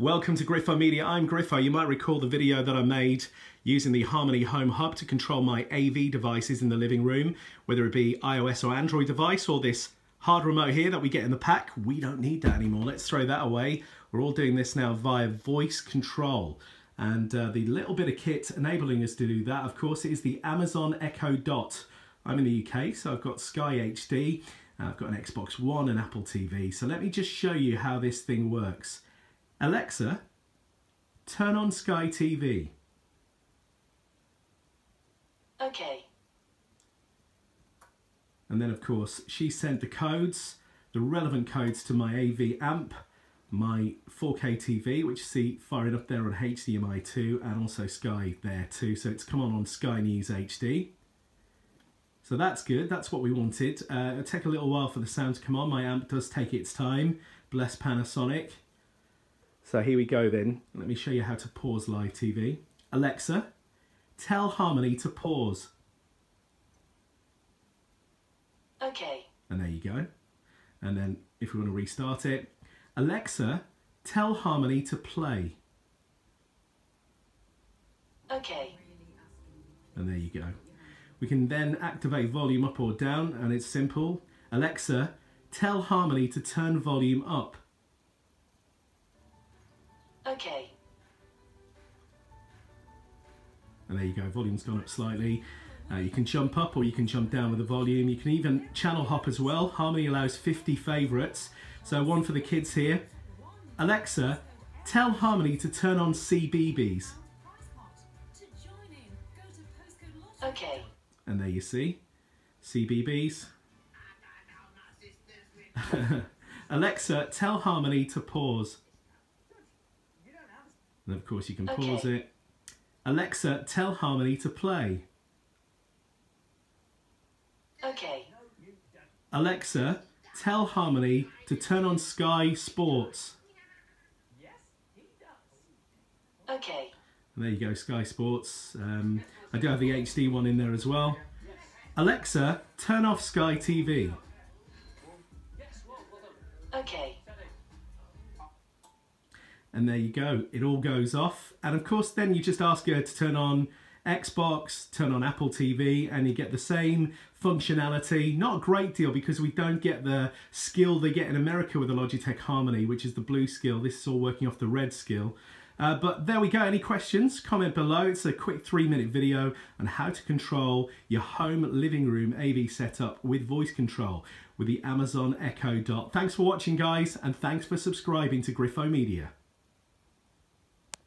Welcome to Griffo Media. I'm Griffo. You might recall the video that I made using the Harmony Home Hub to control my AV devices in the living room, whether it be iOS or Android device or this hard remote here that we get in the pack. We don't need that anymore. Let's throw that away. We're all doing this now via voice control. And uh, the little bit of kit enabling us to do that, of course, is the Amazon Echo Dot. I'm in the UK, so I've got Sky HD, I've got an Xbox One and Apple TV. So let me just show you how this thing works. Alexa, turn on Sky TV. Okay. And then of course she sent the codes, the relevant codes to my AV amp, my 4K TV, which you see firing up there on HDMI 2 and also Sky there too. So it's come on on Sky News HD. So that's good, that's what we wanted. Uh, it'll take a little while for the sound to come on. My amp does take its time, bless Panasonic. So here we go then. Let me show you how to pause live TV. Alexa, tell Harmony to pause. Okay. And there you go. And then if we want to restart it, Alexa, tell Harmony to play. Okay. And there you go. We can then activate volume up or down and it's simple. Alexa, tell Harmony to turn volume up. Okay. And there you go, volume's gone up slightly. Uh, you can jump up or you can jump down with the volume. You can even channel hop as well. Harmony allows 50 favourites. So one for the kids here. Alexa, tell Harmony to turn on CBeebies. Okay. And there you see, CBeebies. Alexa, tell Harmony to pause. And of course you can pause it. Alexa, tell Harmony to play. Okay. Alexa, tell Harmony to turn on Sky Sports. Okay. And there you go, Sky Sports. Um, I do have the HD one in there as well. Alexa, turn off Sky TV. Okay. And there you go, it all goes off. And of course, then you just ask her to turn on Xbox, turn on Apple TV, and you get the same functionality. Not a great deal because we don't get the skill they get in America with the Logitech Harmony, which is the blue skill. This is all working off the red skill. Uh, but there we go. Any questions? Comment below. It's a quick three minute video on how to control your home living room AV setup with voice control with the Amazon Echo Dot. Thanks for watching, guys, and thanks for subscribing to Griffo Media.